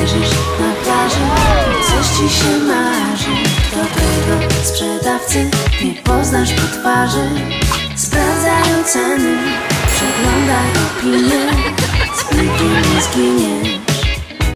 leżysz na plaży? Coś ci się marzy? Dobrego sprzedawcy nie poznasz po twarzy. Sprawdzają ceny Przeglądaj opinie. Z plikiem